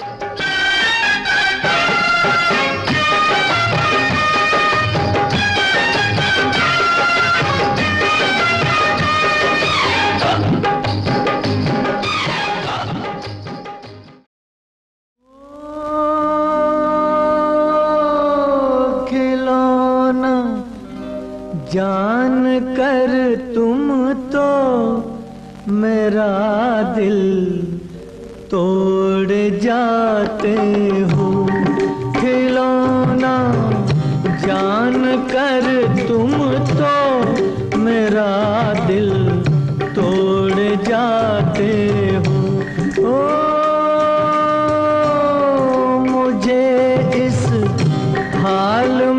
了。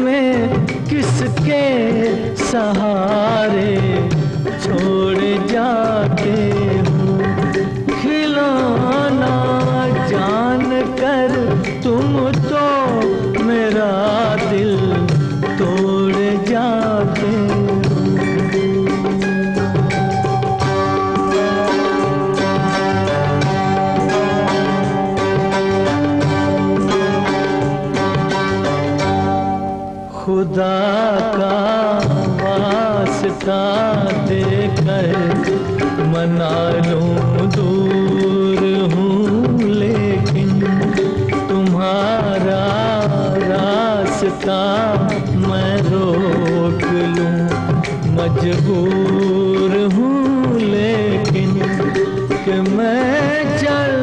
में किसके सहारे छोड़ जाते मजबूर हूँ लेकिन कि मैं चल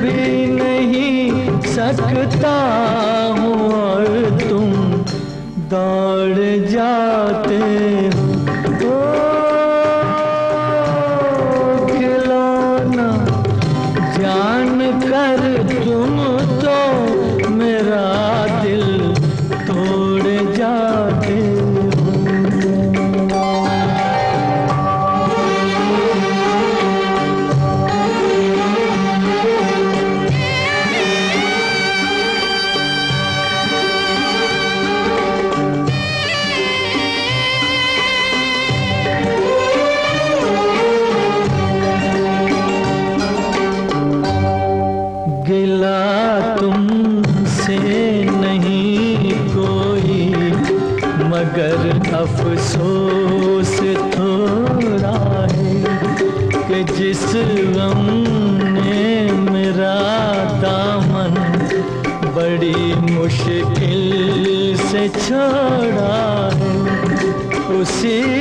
भी नहीं सकता। गिला तुमसे नहीं कोई, मगर अफसोस थोड़ा है कि जिस गम ने मेरा दामन बड़ी मुश्किल से छोड़ा है, उसी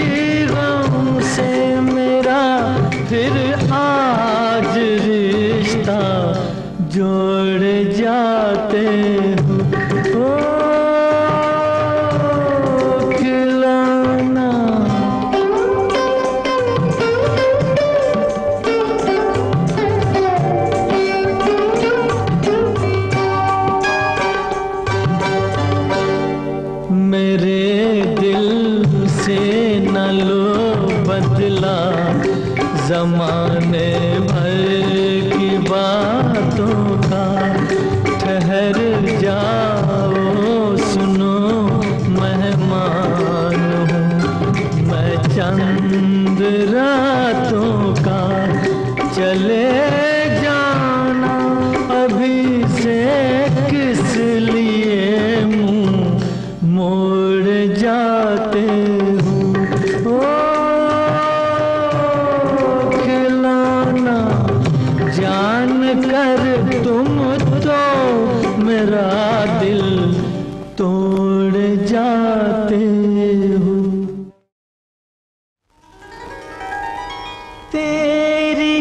जमा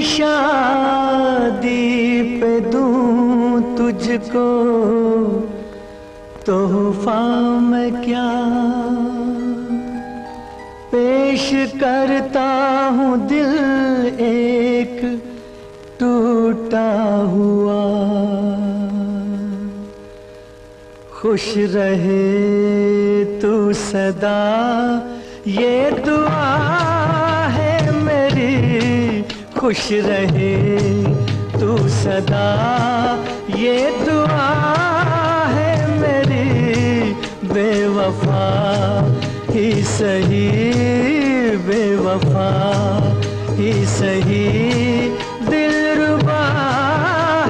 शादी पे दूँ तुझको, तोहफा मैं क्या? पेश करता हूँ दिल एक, टूटा हुआ। खुश रहे तू सदा, ये दुआ खुश रहे। तू सदा ये दुआ है मेरी। बेवफा ही सही, बेवफा ही सही। दिल रुबा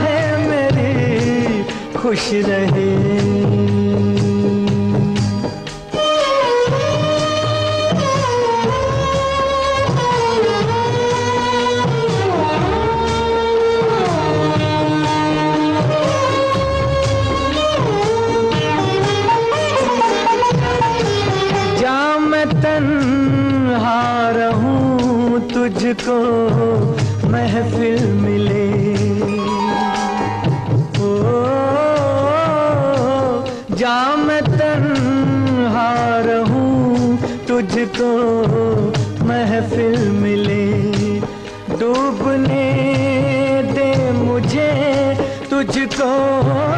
है मेरी। खुश रहे। तुझको महफिल मिले। ओ, जा मैं तन्हा रहूँ, तुझको महफिल मिले। डूबने दे मुझे तुझको।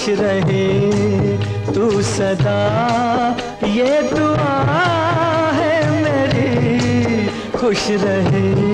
खुश रहे तू सदा। ये दुआ है मेरी खुश रहे।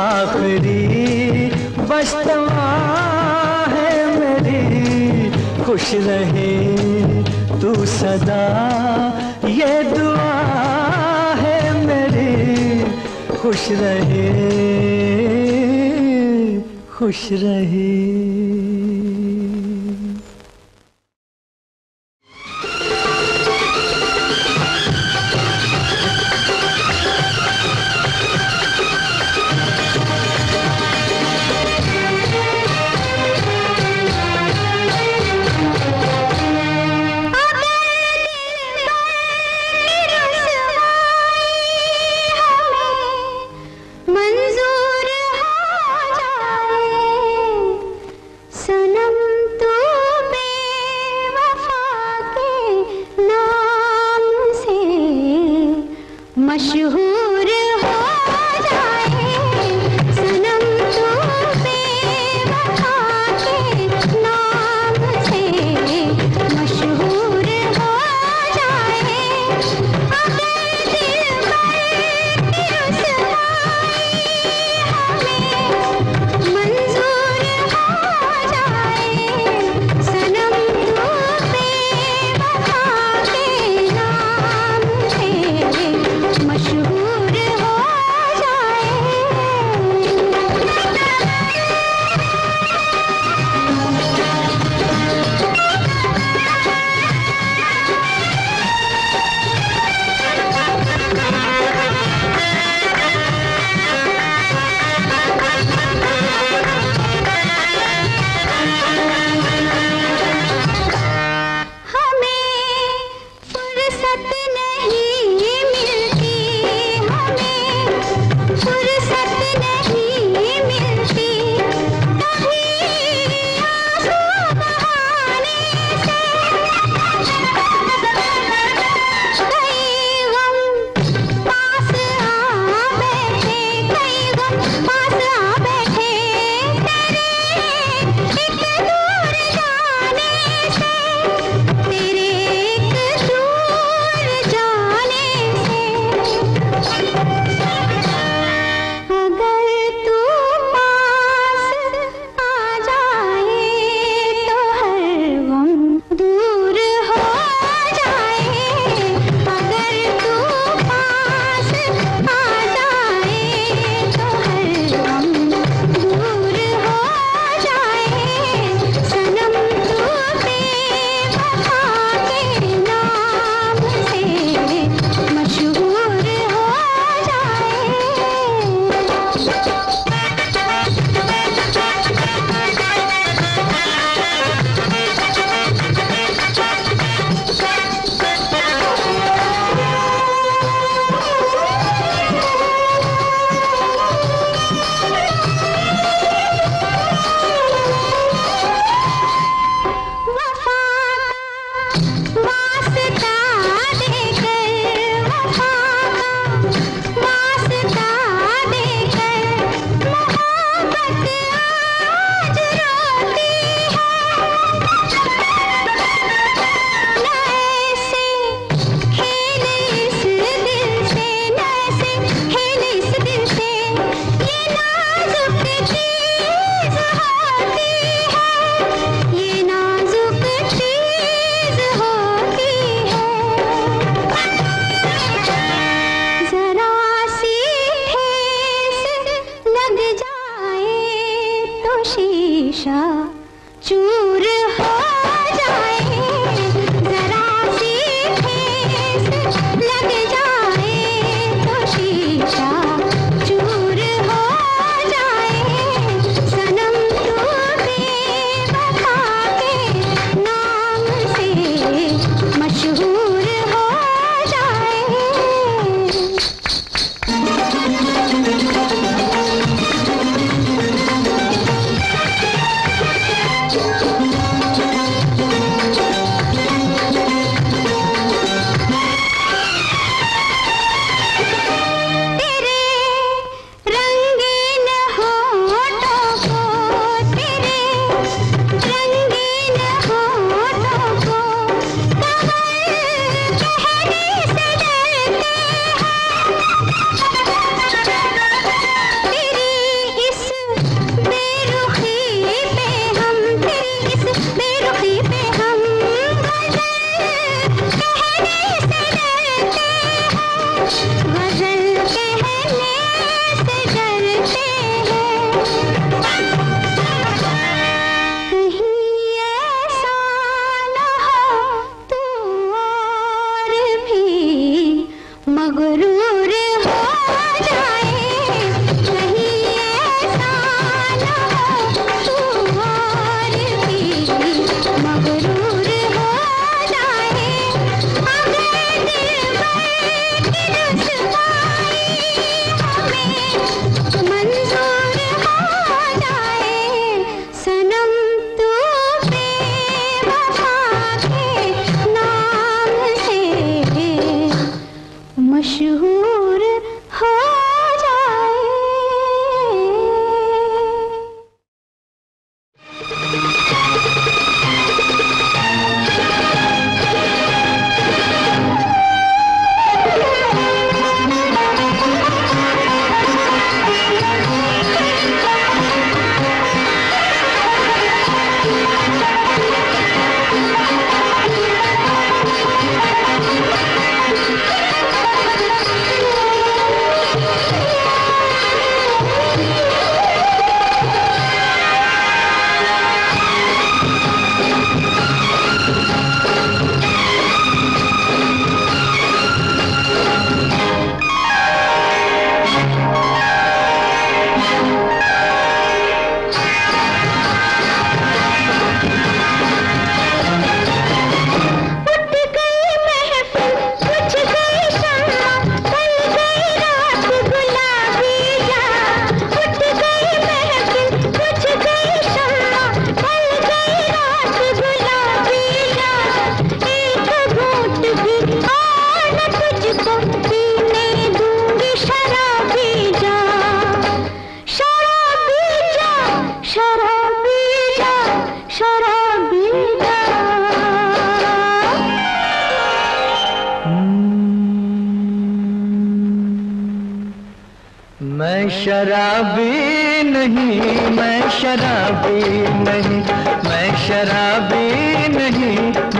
आखिरी। बस दवा है मेरी। खुश रहे तू सदा। ये दुआ है मेरी। खुश रहे खुश रहे।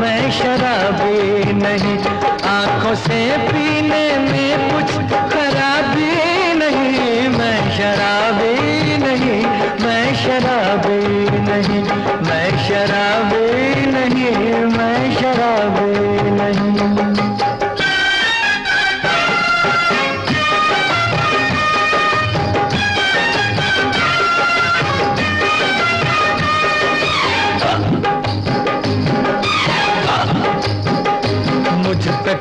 मैं शराबी नहीं, आँखों से पीने में कुछ खराबी नहीं। मैं शराबी नहीं, मैं शराबी नहीं, मैं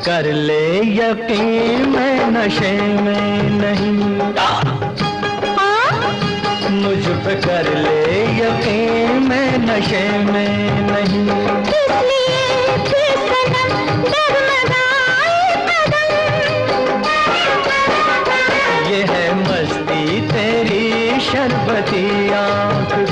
कर ले यकीन में, नशे में नहीं। मुझ पे कर ले यकीन मैं, नशे में नहीं। ये है मस्ती तेरी शरबती आँख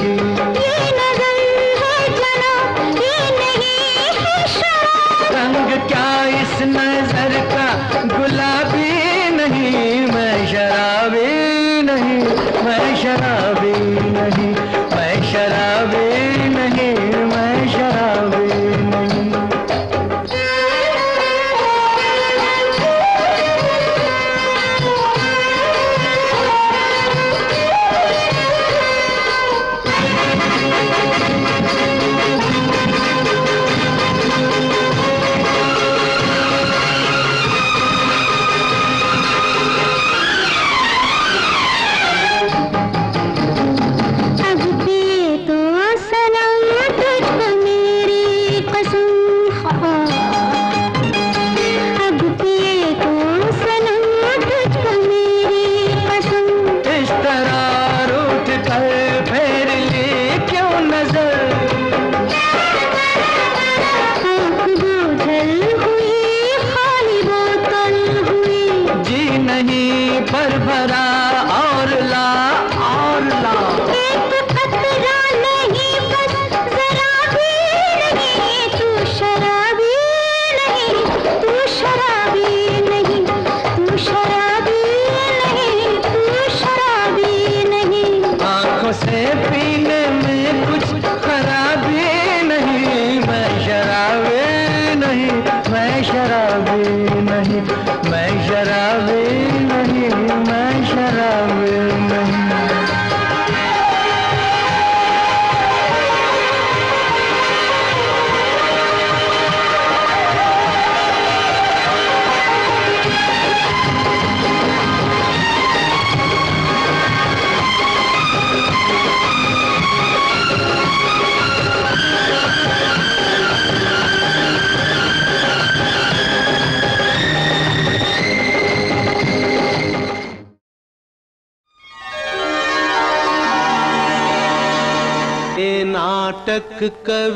கரு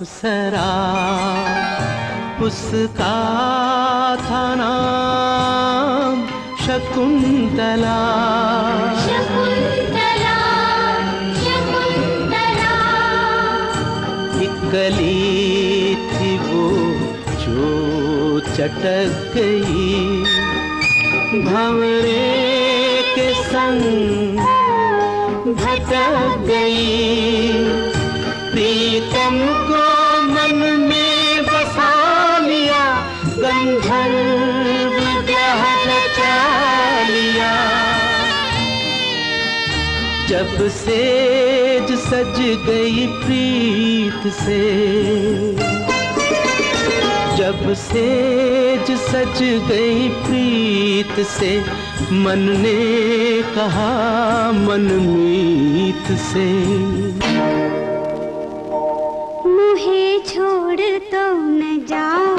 अप्सरा उसका था नाम शकुंतला। शकुंतला इकली थी वो जो चटक गई। भंवरे के संग भटक गई। जब सेज सज गई प्रीत से। जब सेज सज गई प्रीत से, मन ने कहा मन मीत से। मुहे छोड़ तुम तो न जा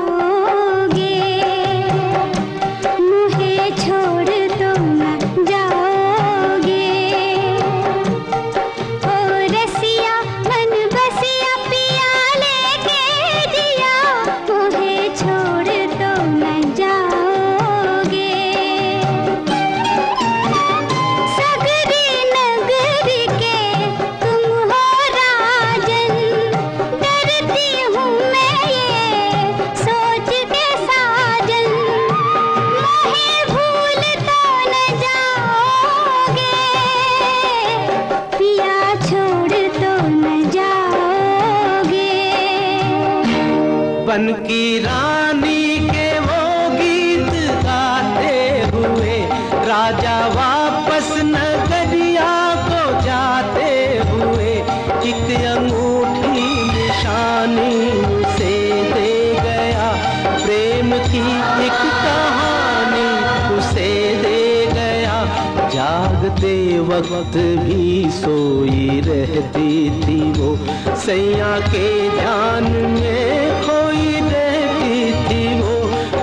वक्त भी सोई रहती थी वो। सैया के ध्यान में खोई रहती थी वो।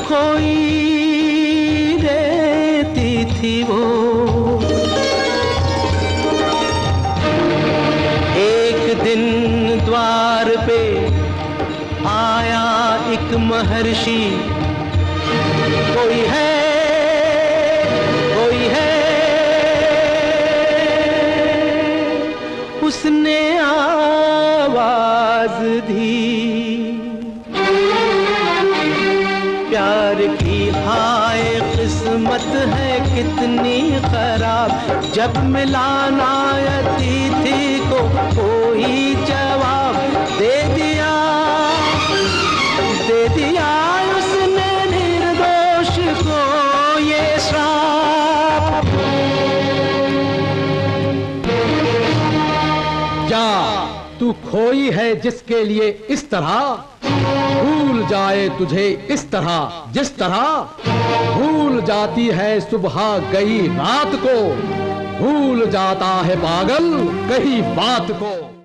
खोई रहती थी वो। एक दिन द्वार पे आया एक महर्षि। कोई है? कोई है? उसने आवाज़ दी। प्यार की हाय किस्मत है कितनी खराब। जब मिलाना अतिथि थी को जा। तू खोई है जिसके लिए इस तरह। भूल जाए तुझे इस तरह, जिस तरह। भूल जाती है सुबह गई रात को। भूल जाता है पागल कही बात को।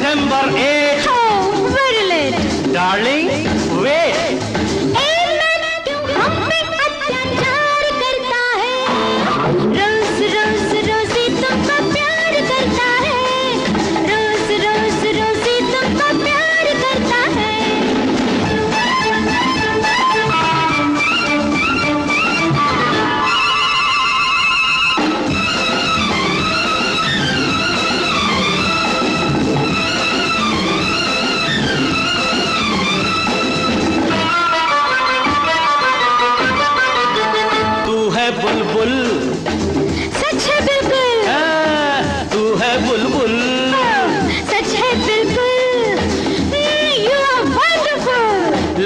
December 8th. Oh, very late. Darling,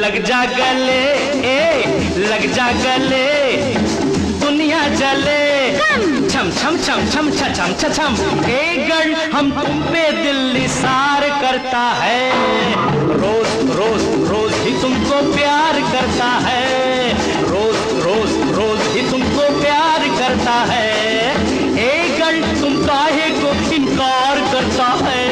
लग जा गले, ए, लग जा गले, दुनिया जले। Come. छम छम छम छम छ छम छम। ए गर्ल हम तुम पे दिल निसार करता है। रोज रोज रोज ही तुमको प्यार करता है। रोज रोज रोज ही तुमको प्यार करता है। ए गर्ल तुम काहे को इनकार करता है?